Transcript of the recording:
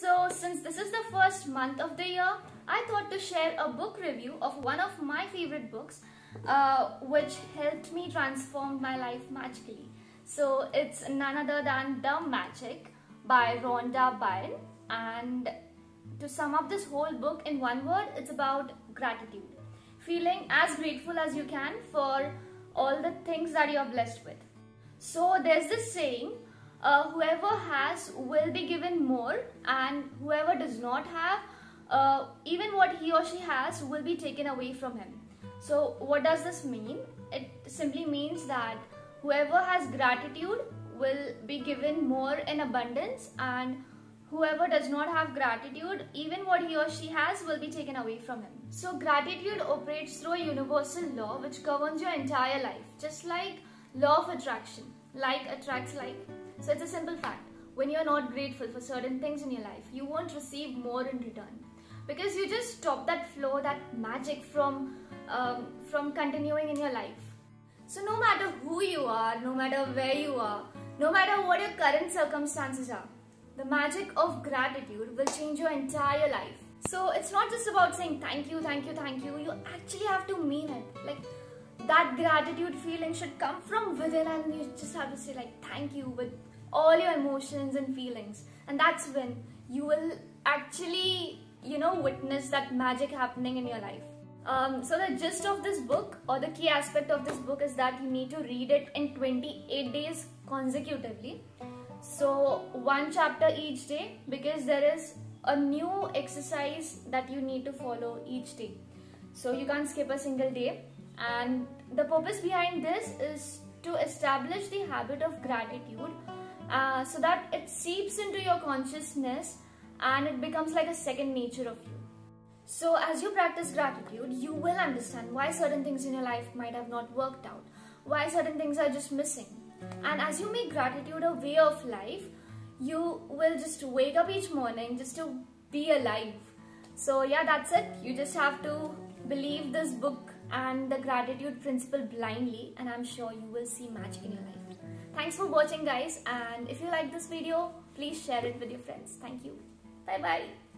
so since this is the first month of the year, I thought to share a book review of one of my favorite books uh, which helped me transform my life magically. So it's none other than The Magic by Rhonda Byrne and to sum up this whole book in one word, it's about gratitude. Feeling as grateful as you can for all the things that you are blessed with. So there's this saying, uh, whoever has will be given more and whoever does not have uh, even what he or she has will be taken away from him. So what does this mean? It simply means that whoever has gratitude will be given more in abundance and whoever does not have gratitude even what he or she has will be taken away from him. So gratitude operates through a universal law which governs your entire life just like law of attraction like attracts like so it's a simple fact. When you're not grateful for certain things in your life, you won't receive more in return because you just stop that flow, that magic from um, from continuing in your life. So no matter who you are, no matter where you are, no matter what your current circumstances are, the magic of gratitude will change your entire life. So it's not just about saying thank you, thank you, thank you. You actually have to mean it. Like that gratitude feeling should come from within and you just have to say like thank you with all your emotions and feelings. And that's when you will actually you know witness that magic happening in your life. Um, so the gist of this book or the key aspect of this book is that you need to read it in 28 days consecutively. So one chapter each day because there is a new exercise that you need to follow each day. So you can't skip a single day and the purpose behind this is to establish the habit of gratitude uh, so that it seeps into your consciousness and it becomes like a second nature of you. So as you practice gratitude, you will understand why certain things in your life might have not worked out, why certain things are just missing. And as you make gratitude a way of life, you will just wake up each morning just to be alive. So yeah, that's it. You just have to believe this book and the gratitude principle blindly and I'm sure you will see magic in your life. Thanks for watching guys and if you like this video, please share it with your friends. Thank you. Bye bye.